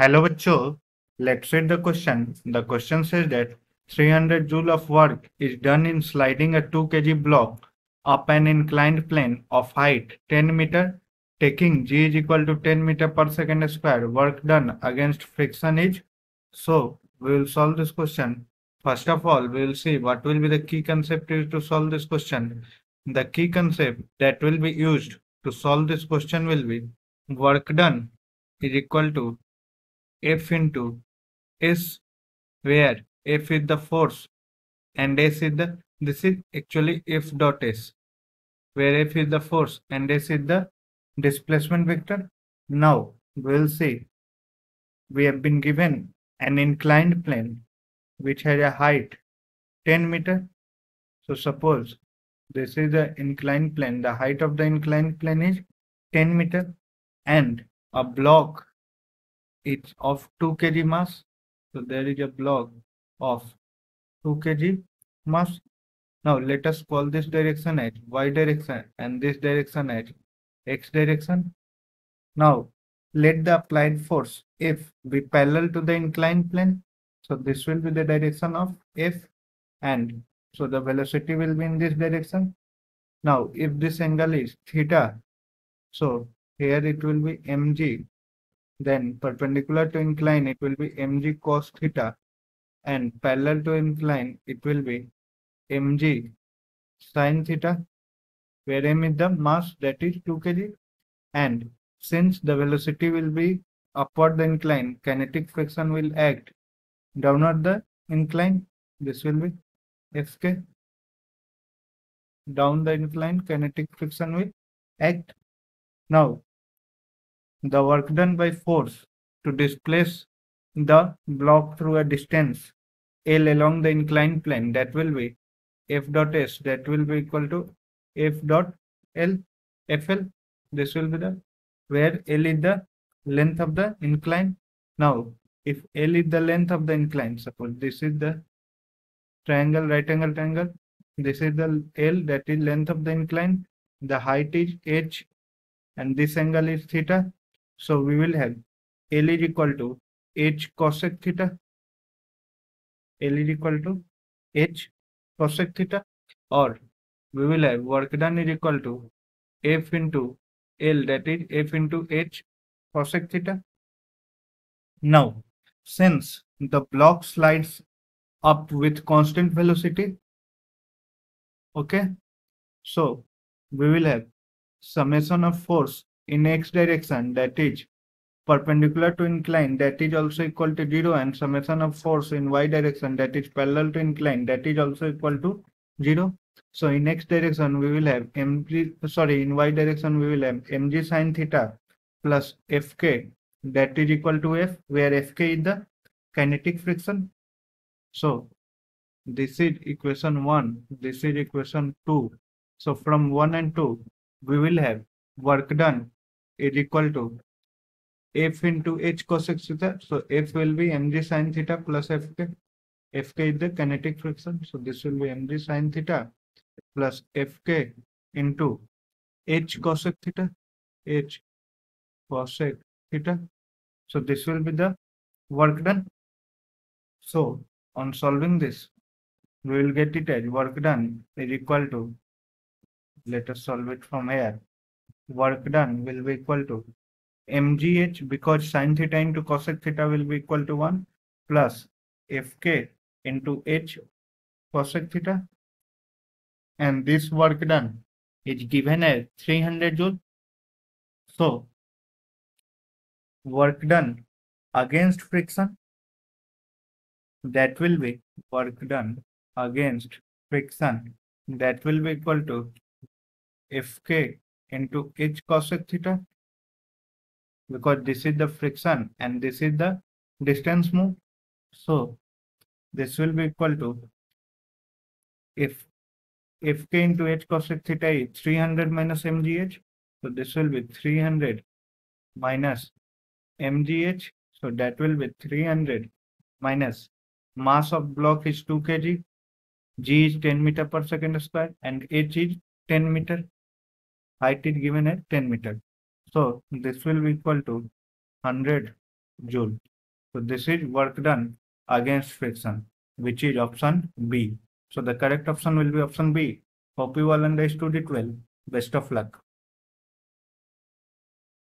Hello bachcho, let's read the question. The question says that 300 joule of work is done in sliding a 2 kg block up an inclined plane of height 10 meter. Taking g is equal to 10 meter per second square. Work done against friction is. So we will solve this question. First of all we will see what will be the key concept used to solve this question. The key concept that will be used to solve this question will be work done is equal to F into S where F is the force and S is the this is actually F dot S where F is the force and S is the displacement vector. Now we'll see we have been given an inclined plane which has a height 10 meter. So suppose this is the inclined plane. The height of the inclined plane is 10 meter and a block it's of 2 kg mass. So there is a block of 2 kg mass. Now let us call this direction as y direction and this direction as x direction. Now let the applied force F be parallel to the inclined plane. So this will be the direction of F and so the velocity will be in this direction. Now if this angle is theta, so here it will be mg then perpendicular to incline, it will be mg cos theta. And parallel to incline, it will be mg sin theta, where m is the mass that is 2 kg. And since the velocity will be upward the incline, kinetic friction will act downward the incline. This will be Fk. Down the incline, kinetic friction will act. Now, the work done by force to displace the block through a distance L along the inclined plane that will be F dot S that will be equal to F dot L FL this will be the where L is the length of the incline. Now if L is the length of the incline suppose this is the triangle right angle triangle this is the L that is length of the incline. The height is H and this angle is theta so we will have L is equal to H cosec theta. L is equal to H cosec theta or we will have work done is equal to F into L that is F into H cosec theta. Now, since the block slides up with constant velocity, okay, so we will have summation of force in x direction that is perpendicular to incline that is also equal to 0 and summation of force in y direction that is parallel to incline that is also equal to 0. So in x direction we will have mg sorry in y direction we will have mg sine theta plus fk that is equal to f where fk is the kinetic friction. So this is equation 1 this is equation 2. So from 1 and 2 we will have work done is equal to f into h cosec theta. So f will be mg sine theta plus fk. fk is the kinetic friction. So this will be mg sine theta plus fk into h cosec theta. h cosec theta. So this will be the work done. So on solving this, we will get it as work done is equal to, let us solve it from here work done will be equal to mgh because sine theta into cosec theta will be equal to 1 plus fk into h cosec theta. And this work done is given as 300 joule. So work done against friction that will be work done against friction that will be equal to fk into h cosec theta because this is the friction and this is the distance move. So this will be equal to if fk into h cosec theta is 300 minus mgh. So this will be 300 minus mgh. So that will be 300 minus mass of block is 2 kg. G is 10 meter per second square and h is 10 meter height is given at 10 meter. So this will be equal to 100 joule. So this is work done against friction, which is option B. So the correct option will be option B. Hope you all understood it well. Best of luck.